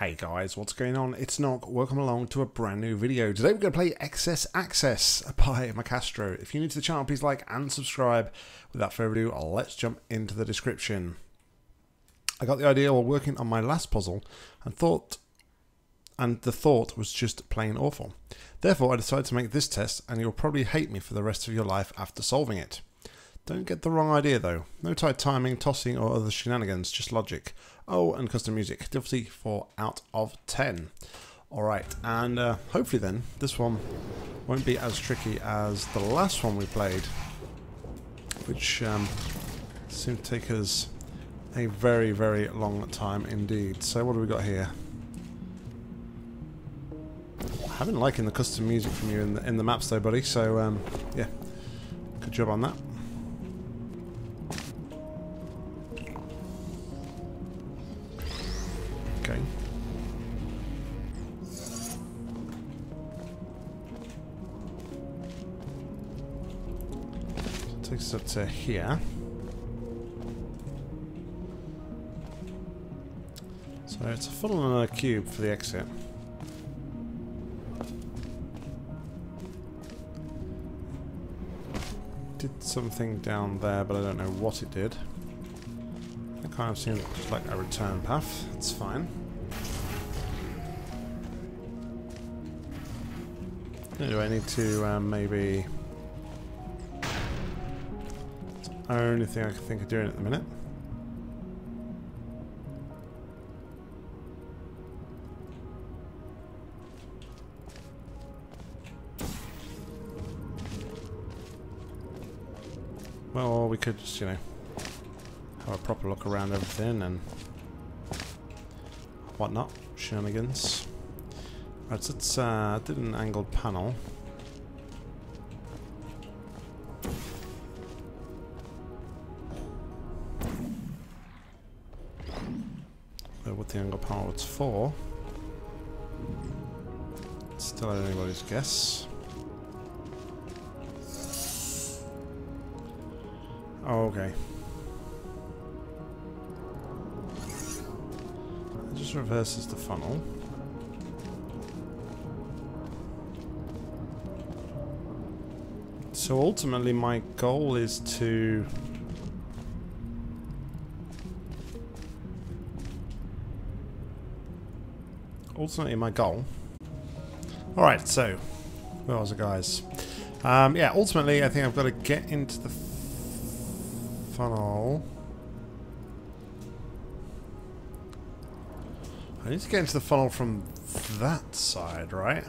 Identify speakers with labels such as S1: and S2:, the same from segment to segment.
S1: Hey guys, what's going on? It's Nock. Welcome along to a brand new video. Today we're going to play Excess Access by Mikeastro. If you're new to the channel, please like and subscribe. Without further ado, let's jump into the description. I got the idea while working on my last puzzle and thought and the thought was just plain awful. Therefore, I decided to make this test and you'll probably hate me for the rest of your life after solving it. Don't get the wrong idea though. No tight timing, tossing or other shenanigans, just logic. Oh, and custom music. Difficulty 4 out of 10. Alright, and uh, hopefully then, this one won't be as tricky as the last one we played. Which um, seemed to take us a very, very long time indeed. So what do we got here? I've been liking the custom music from you in the, in the maps though, buddy. So, um, yeah, good job on that. Us to here. So it's a funnel and a cube for the exit. Did something down there, but I don't know what it did. It kind of seems like a return path. It's fine. Do I need to um, maybe... only thing I can think of doing at the minute. Well, we could just, you know, have a proper look around everything and whatnot. Shenanigans. Right, so it's uh, did an angled panel. Panel was for. Still anybody's guess. Oh, okay. It just reverses the funnel. So ultimately my goal is to... Ultimately my goal... Alright, so... Where was it, guys? Um, yeah, ultimately I think I've got to get into the funnel. I need to get into the funnel from that side, right?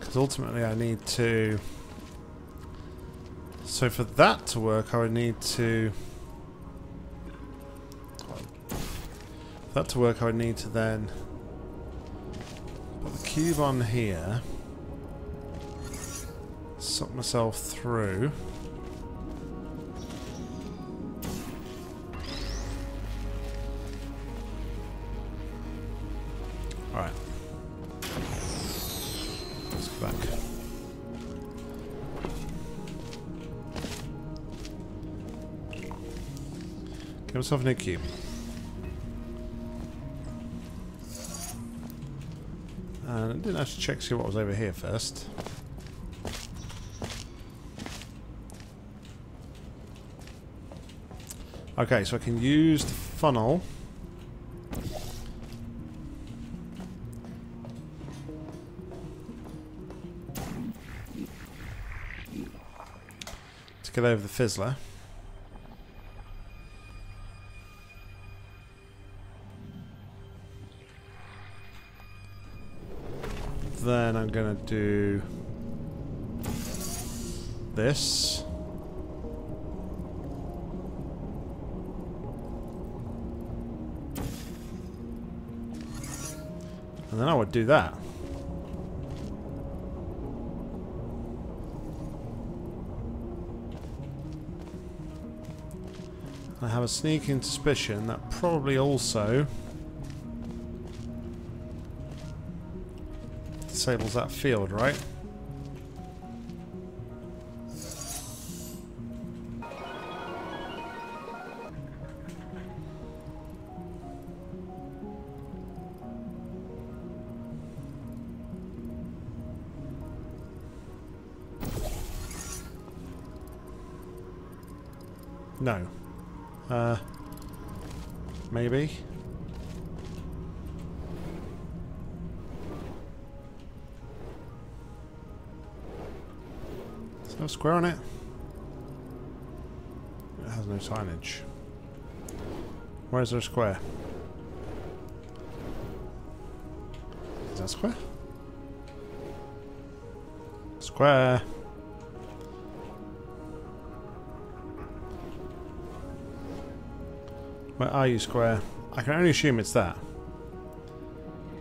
S1: Because ultimately I need to... So for that to work, I would need to... that to work, I would need to then put the cube on here suck myself through. Alright. Let's go back. Get myself a new cube. Didn't actually check see what was over here first. Okay, so I can use the funnel. To get over the fizzler. Then I'm going to do this. And then I would do that. I have a sneaking suspicion that probably also disables that field, right? No. Uh, maybe. Square on it? It has no signage. Where is there a square? Is that square? Square. Where are you, Square? I can only assume it's that.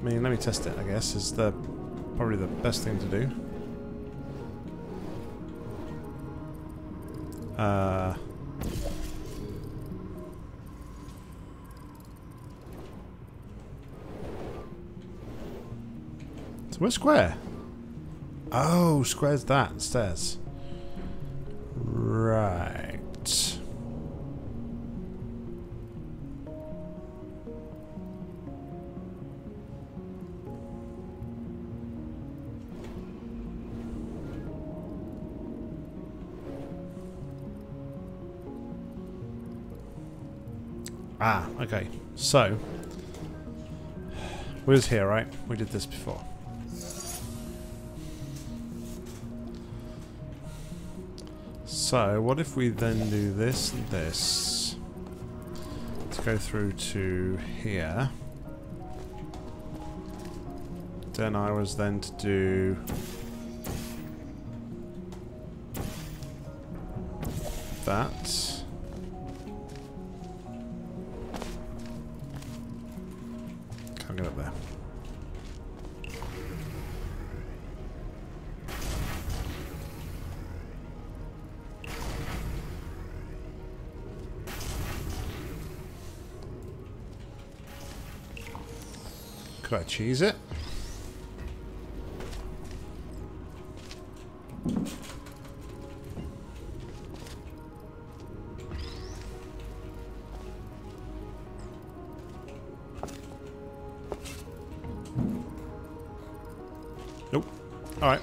S1: I mean, let me test it, I guess, is the probably the best thing to do. Uh... So where's Square? Oh, Square's that, stairs. Okay. So, we was here, right? We did this before. So, what if we then do this and this? Let's go through to here. Then I was then to do... That. Cheese it? Nope. Alright.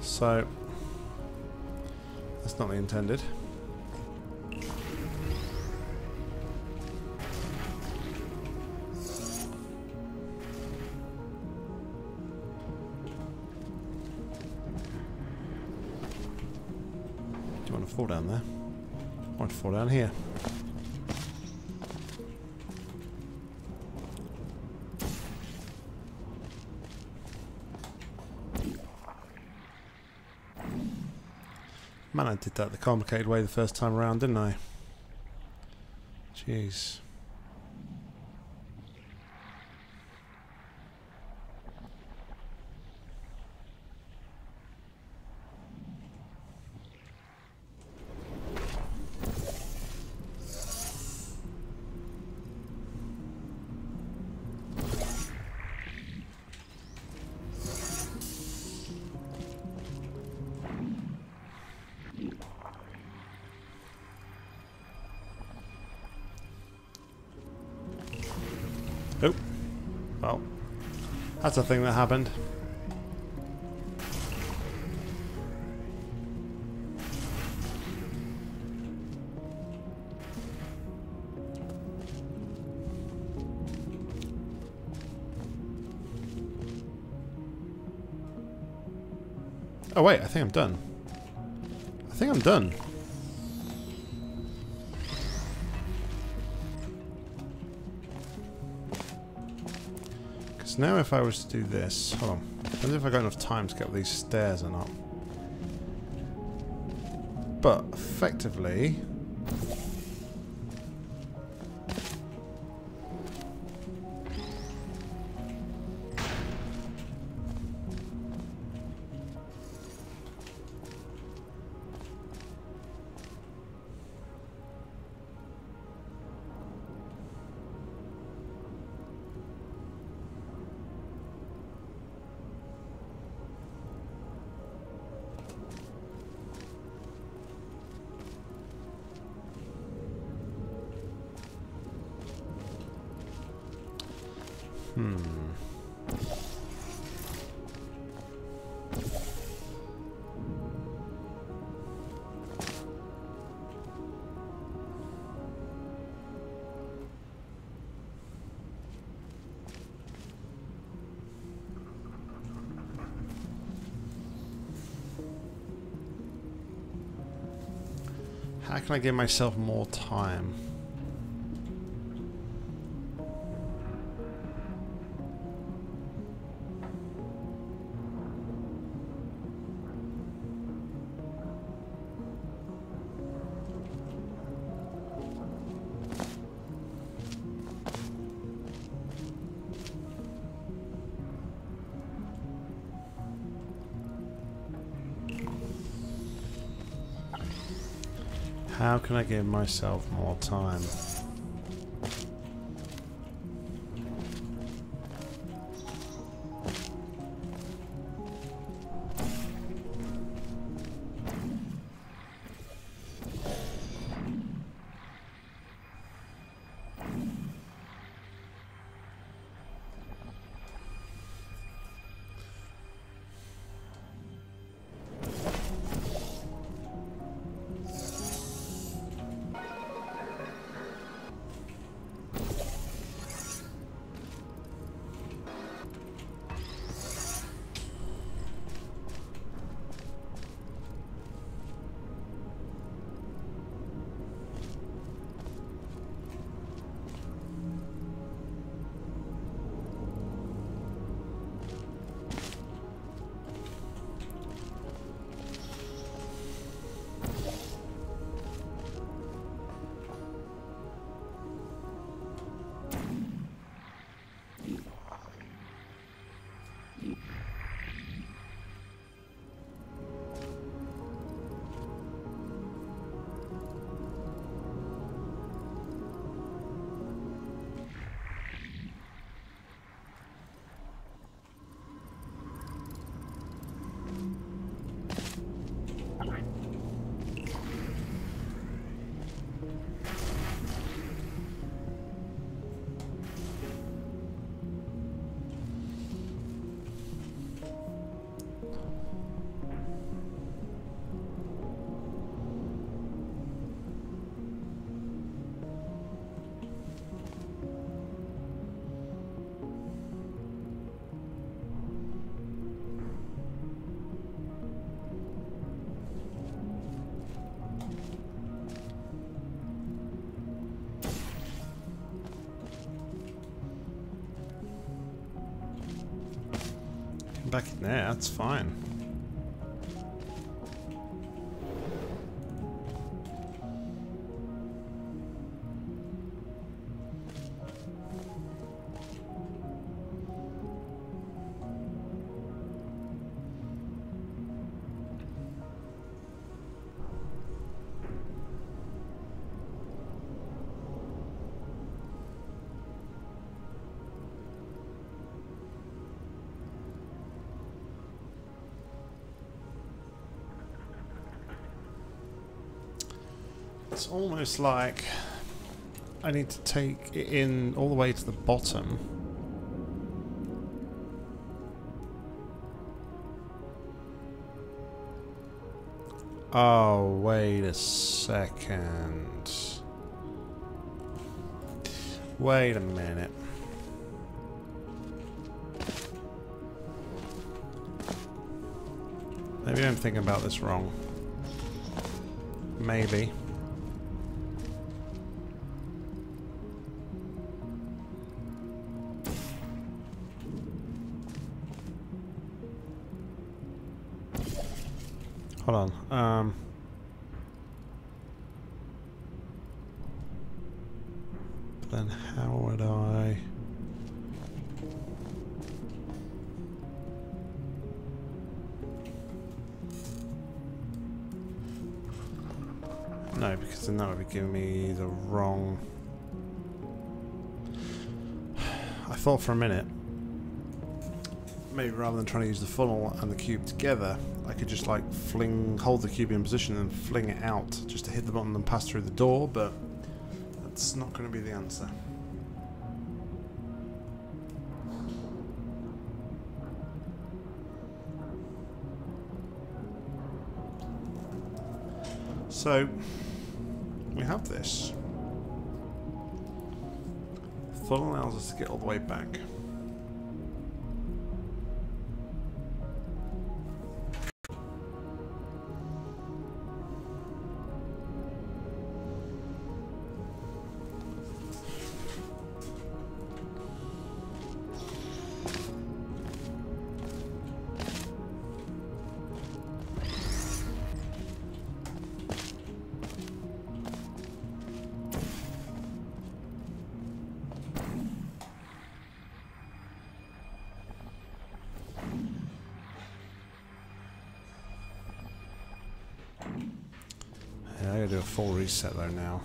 S1: So, that's not the intended. Down here. Man, I did that the complicated way the first time around, didn't I? Jeez. Well. That's a thing that happened. Oh wait, I think I'm done. I think I'm done. So now if I was to do this, hold on. Depends if I got enough time to get up these stairs or not. But effectively, Hmm. How can I give myself more time? How can I give myself more time? Back in there, that's fine. It's almost like I need to take it in all the way to the bottom. Oh, wait a second. Wait a minute. Maybe I'm thinking about this wrong. Maybe. Hold on. Um, then how would I... No, because then that would be giving me the wrong... I thought for a minute, maybe rather than trying to use the funnel and the cube together, I could just like fling, hold the cube in position and fling it out just to hit the button and pass through the door, but that's not going to be the answer. So, we have this. Funnel allows us to get all the way back. Do a full reset though now.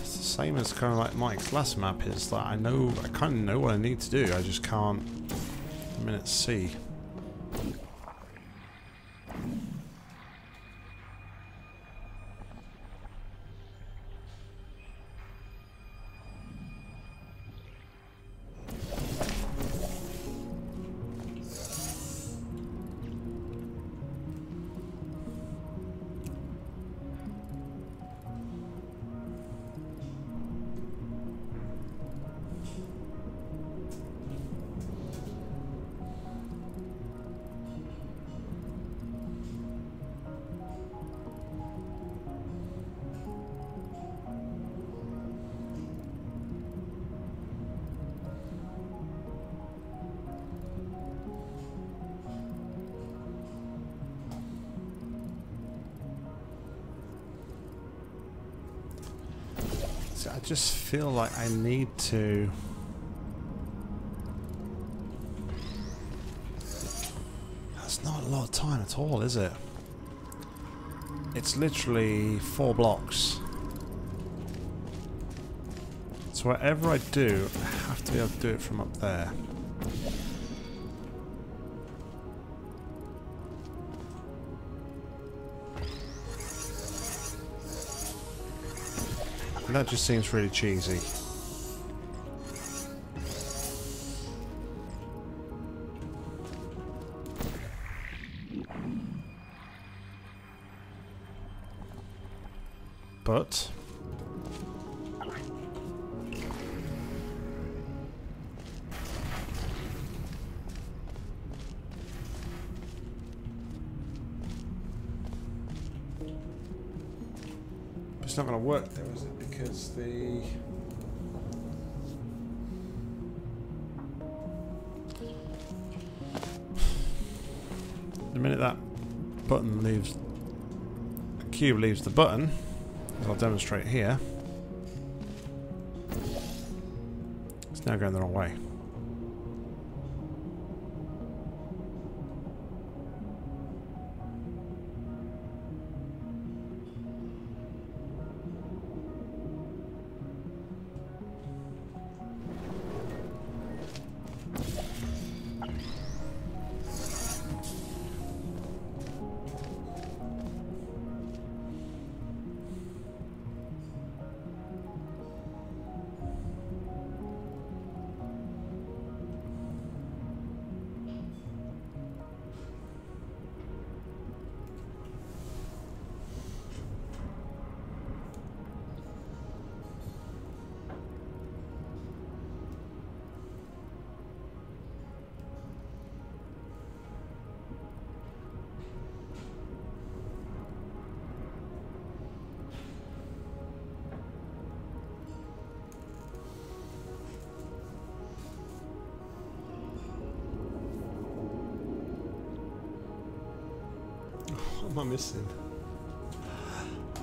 S1: It's the same as kind of like Mike's last map is that I know I kind of know what I need to do. I just can't a minute see. I just feel like I need to... That's not a lot of time at all, is it? It's literally four blocks. So whatever I do, I have to be able to do it from up there. That just seems really cheesy. But... the the minute that button leaves the cube leaves the button as I'll demonstrate here it's now going the wrong way am I missing?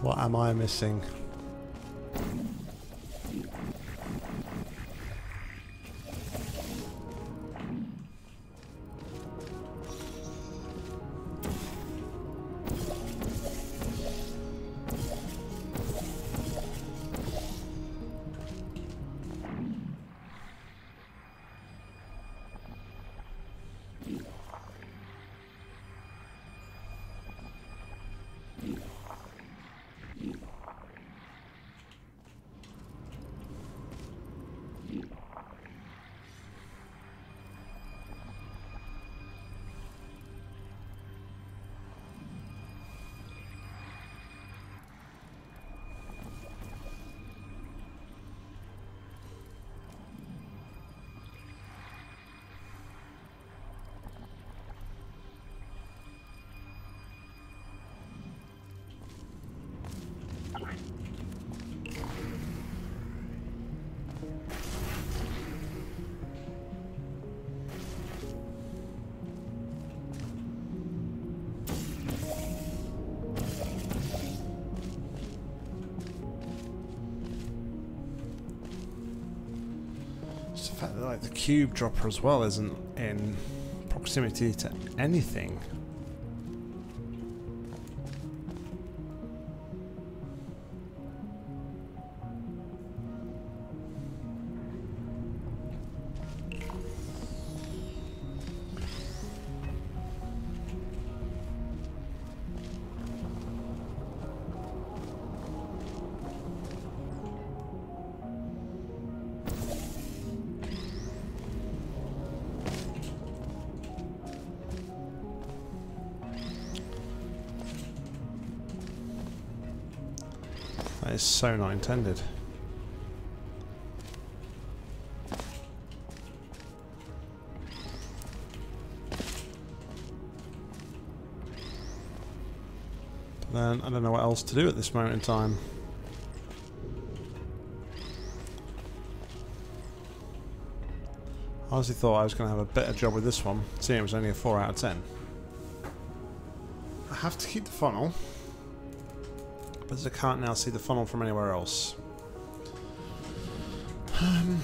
S1: What am I missing? Fact that like the cube dropper as well isn't in proximity to anything. That is so not intended. Then I don't know what else to do at this moment in time. I honestly thought I was going to have a better job with this one, seeing it was only a 4 out of 10. I have to keep the funnel. But I can't now see the funnel from anywhere else. Um,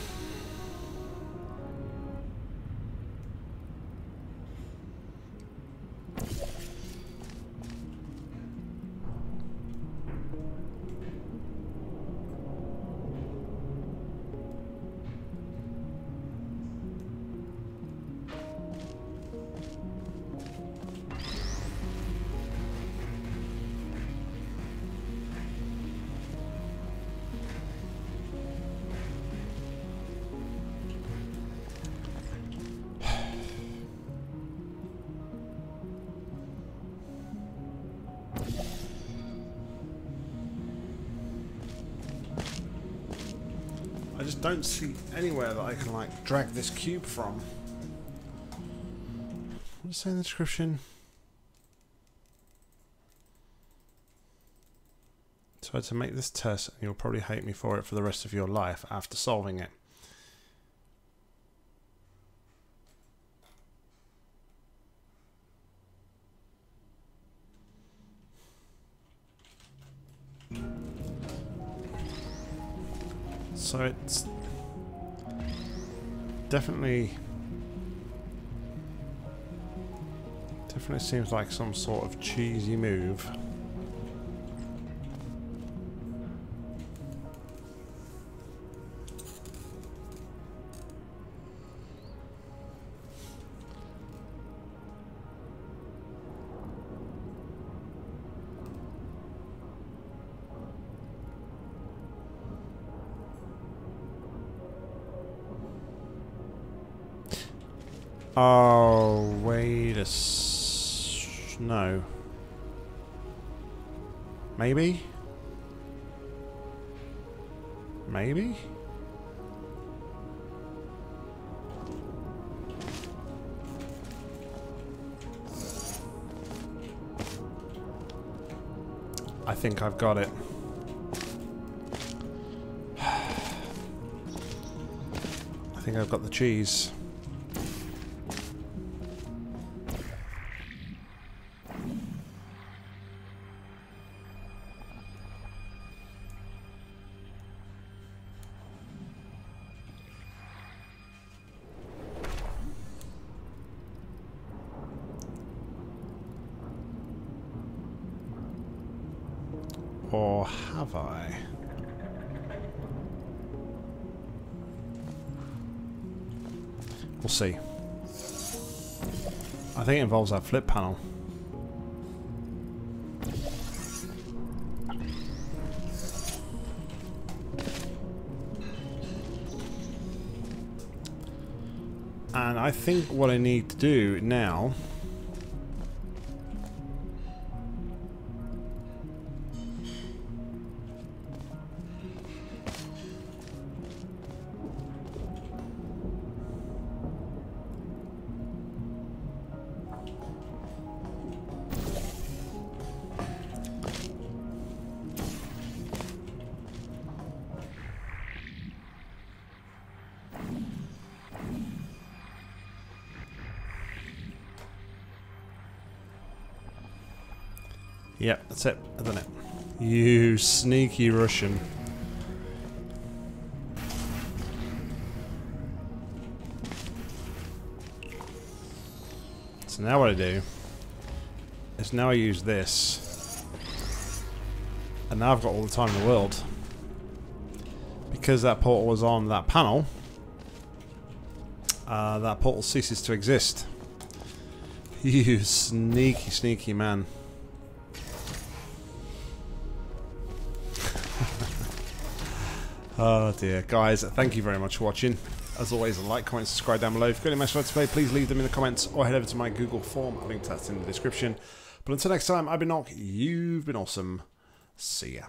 S1: just don't see anywhere that I can like drag this cube from. What does it say in the description? So to make this test, and you'll probably hate me for it for the rest of your life after solving it. So it's definitely definitely seems like some sort of cheesy move. Maybe? I think I've got it. I think I've got the cheese. We'll see. I think it involves that flip panel. And I think what I need to do now Yep, that's it, isn't it? You sneaky Russian. So now what I do is now I use this. And now I've got all the time in the world. Because that portal was on that panel, uh, that portal ceases to exist. You sneaky, sneaky man. Oh dear. Guys, thank you very much for watching. As always, like, comment, subscribe down below. If you've got any messages to play, please leave them in the comments or head over to my Google form. I'll link to that in the description. But until next time, I've been Nock. You've been awesome. See ya.